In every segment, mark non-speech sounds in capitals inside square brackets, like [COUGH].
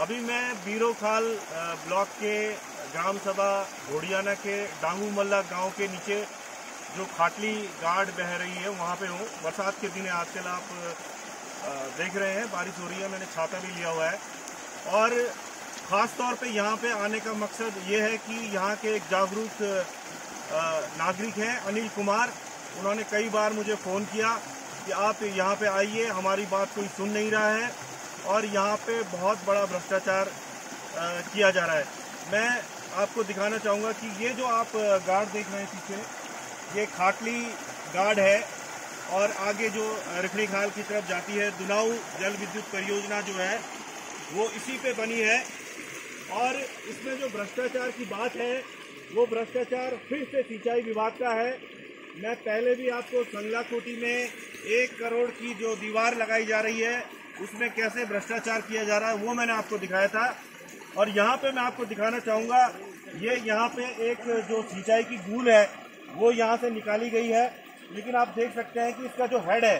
अभी मैं बीरोखाल ब्लॉक के ग्राम सभा घोड़ियाना के डांगू मल्ला गाँव के नीचे जो खाटली गार्ड बह रही है, वहाँ पे हूँ। बरसात के दिन आजकल आप देख रहे हैं, बारिश हो रही है, मैंने छाता भी लिया हुआ है। और ख़ास तौर पे यहाँ पे आने का मकसद ये है कि यहाँ के एक जागरूक नागरिक हैं, अनिल कुमार। उन्होंने कई बार मुझे फ़ोन किया कि आप यहाँ पे आइए, हमारी बात कोई सुन नहीं रहा है। और यहाँ पे बहुत बड़ा भ्रष्टाचार किया जा रहा है। मैं आपको दिखाना चाहूँगा कि ये जो आप गार्ड देख रहे हैं पीछे, ये खाटली गार्ड है और आगे जो रखड़ी खाल की तरफ़ जाती है, दुनाऊ जल विद्युत परियोजना जो है, वो इसी पे बनी है। और इसमें जो भ्रष्टाचार की बात है, वो भ्रष्टाचार फिर से सिंचाई विभाग का है। मैं पहले भी आपको संगला कोटी में एक करोड़ की जो दीवार लगाई जा रही है उसमें कैसे भ्रष्टाचार किया जा रहा है, वो मैंने आपको दिखाया था। और यहाँ पे मैं आपको दिखाना चाहूँगा, ये यहाँ पे एक जो सिंचाई की गूल है, वो यहाँ से निकाली गई है। लेकिन आप देख सकते हैं कि इसका जो हेड है,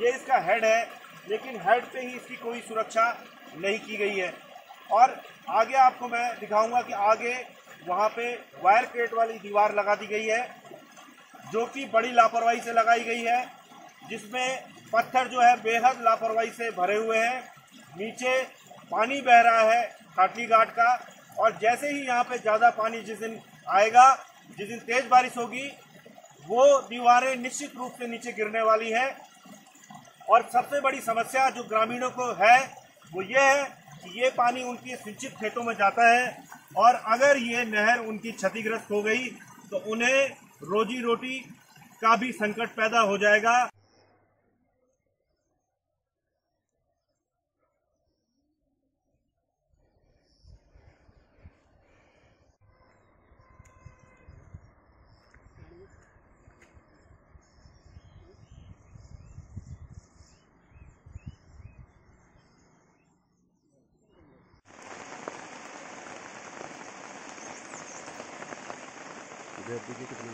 ये इसका हेड है, लेकिन हेड पे ही इसकी कोई सुरक्षा नहीं की गई है। और आगे आपको मैं दिखाऊँगा कि आगे वहाँ पे वायर क्रेट वाली दीवार लगा दी गई है, जो कि बड़ी लापरवाही से लगाई गई है। जिसमें पत्थर जो है बेहद लापरवाही से भरे हुए हैं। नीचे पानी बह रहा है खाटली घाट का और जैसे ही यहाँ पे ज़्यादा पानी जिस दिन आएगा, जिस दिन तेज बारिश होगी, वो दीवारें निश्चित रूप से नीचे गिरने वाली है। और सबसे बड़ी समस्या जो ग्रामीणों को है, वो ये है कि ये पानी उनकी सिंचित खेतों में जाता है और अगर ये नहर उनकी क्षतिग्रस्त हो गई तो उन्हें रोजी रोटी का भी संकट पैदा हो जाएगा। देखिए कितनी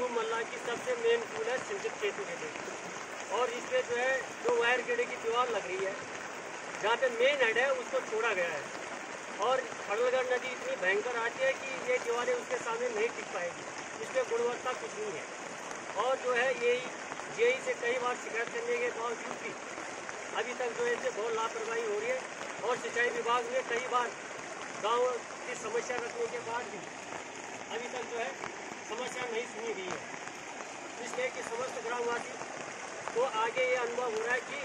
में मल्ला की सबसे मेन पुल है सिंचित खेती के और इसमें जो है, जो वायर गेड़े की दीवार लग रही है, जहाँ पे मेन हेड है, उसको छोड़ा गया है। और खड़लगढ़ नदी इतनी भयंकर आती है कि ये दीवारें उसके सामने नहीं टिक पाएगी। इसमें गुणवत्ता कुछ नहीं है। और जो है यही जेई से कई बार शिकायत करने के बावजूद भी अभी तक जो है बहुत लापरवाही हो रही है। और सिंचाई विभाग ने कई बार गाँव की समस्या रखने के बाद भी अभी तक जो है, समस्या नहीं सुनी गई है। इसलिए कि समस्त ग्रामवासी को आगे ये अनुभव हो रहा है कि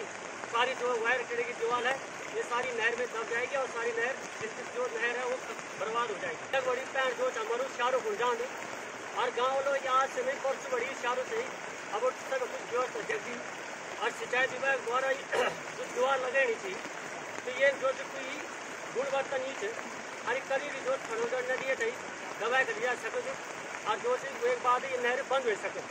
सारी जो वायर खेड़े की दीवार है ये सारी नहर में दब जाएगी और सारी नहर, जिसकी जो नहर है वो बर्बाद हो जाएगी। बड़ी पैर जो हमारू शारो गुंजान और गाँव लोग यहाँ से नहीं, परस बड़ी शारो से अब सब कुछ व्यवस्था जल्दी और सिंचाई विभाग द्वारा जो [CLEARS THROAT] दीवार लगानी थी। तो ये जो कोई गुणवत्ता नहीं थे और करीब जो खनोदर नदी थी दवाई कर लिया सके और जो एक बाद ये नहर बंद हो सके।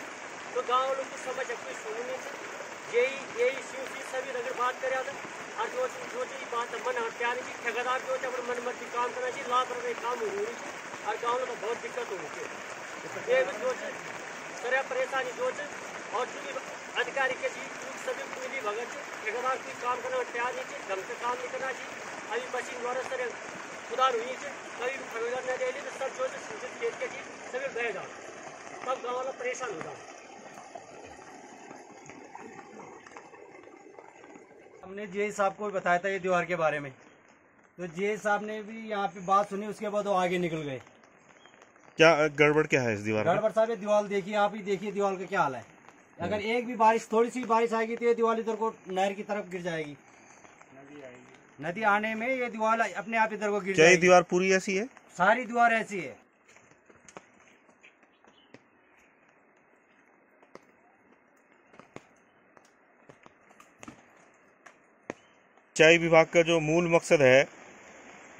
तो गाँव वालों की समझ कोई सुनी नहीं थी। यही यही सी सभी अगर बात करें और जो जो बात मन हत्या नहीं थी ठेकेदार जो अपने मन मर्ज़ी काम करना चाहिए लापरवाही काम हो रही और गाँव में बहुत दिक्कत हो रही थी ये जो तरह परेशानी जो और अधिकारी के सभी पूरी भगत ठेकेदार कोई काम करना तैयार नहीं थी ढंग से काम नहीं करना चाहिए। अभी मशीन द्वारा सर सुधार हुई है, कभी दे तो सब जो सिंचित खेत के सभी बह जाओ तब गाँव वाला परेशान हो जाओ हमने जे साहब को बताया था ये दीवार के बारे में। तो जे साहब ने भी यहाँ पे बात सुनी उसके बाद वो आगे निकल गए। क्या गड़बड़ क्या है इस दीवार में? गड़बड़ साहब ये दीवार देखिए आप ही देखिए दीवार का क्या हाल है। अगर एक भी बारिश थोड़ी सी बारिश आएगी तो ये दीवार इधर को नहर की तरफ़ गिर जाएगी। नदी आने में ये दीवार अपने आप इधर को गिर जाएगी। दीवार पूरी ऐसी है? सारी दीवार ऐसी है। सिंचाई विभाग का जो मूल मकसद है,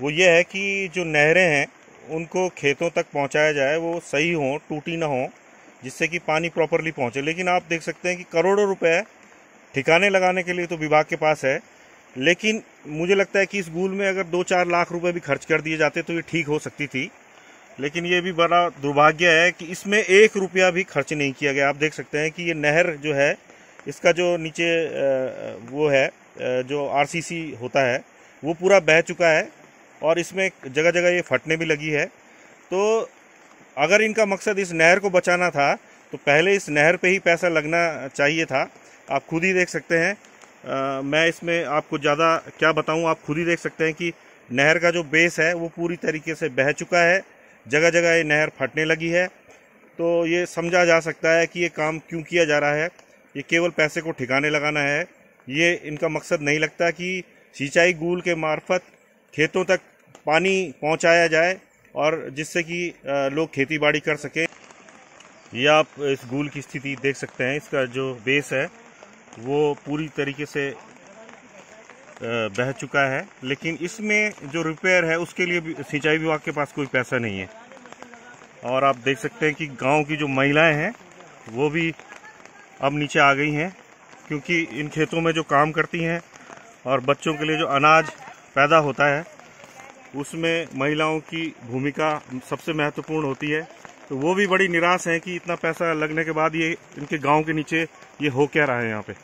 वो ये है कि जो नहरें हैं, उनको खेतों तक पहुँचाया जाए, वो सही हो, टूटी ना हो, जिससे कि पानी प्रॉपरली पहुँचे। लेकिन आप देख सकते हैं कि करोड़ों रुपए ठिकाने लगाने के लिए तो विभाग के पास है, लेकिन मुझे लगता है कि इस गूल में अगर दो चार लाख रुपए भी खर्च कर दिए जाते तो ये ठीक हो सकती थी। लेकिन ये भी बड़ा दुर्भाग्य है कि इसमें एक रुपया भी खर्च नहीं किया गया। आप देख सकते हैं कि ये नहर जो है, इसका जो नीचे वो है जो आरसीसी होता है वो पूरा बह चुका है और इसमें जगह जगह ये फटने भी लगी है। तो अगर इनका मकसद इस नहर को बचाना था तो पहले इस नहर पे ही पैसा लगना चाहिए था। आप खुद ही देख सकते हैं। अ, मैं इसमें आपको ज़्यादा क्या बताऊँ आप खुद ही देख सकते हैं कि नहर का जो बेस है वो पूरी तरीके से बह चुका है। जगह जगह ये नहर फटने लगी है। तो ये समझा जा सकता है कि ये काम क्यों किया जा रहा है। ये केवल पैसे को ठिकाने लगाना है। ये इनका मकसद नहीं लगता कि सिंचाई गूल के मार्फत खेतों तक पानी पहुँचाया जाए और जिससे कि लोग खेती बाड़ी कर सकें। ये आप इस गूल की स्थिति देख सकते हैं। इसका जो बेस है, वो पूरी तरीके से बह चुका है। लेकिन इसमें जो रिपेयर है, उसके लिए सिंचाई विभाग के पास कोई पैसा नहीं है। और आप देख सकते हैं कि गाँव की जो महिलाएँ हैं, वो भी अब नीचे आ गई हैं। क्योंकि इन खेतों में जो काम करती हैं और बच्चों के लिए जो अनाज पैदा होता है, उसमें महिलाओं की भूमिका सबसे महत्वपूर्ण होती है। तो वो भी बड़ी निराश हैं कि इतना पैसा लगने के बाद ये इनके गाँव के नीचे ये हो क्या रहा है यहाँ पे।